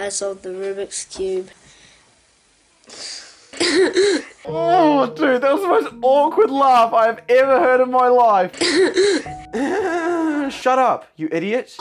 has solved the Rubik's Cube. Oh, dude, that was the most awkward laugh I have ever heard in my life. Shut up, you idiot.